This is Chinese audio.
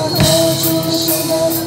我们是谁的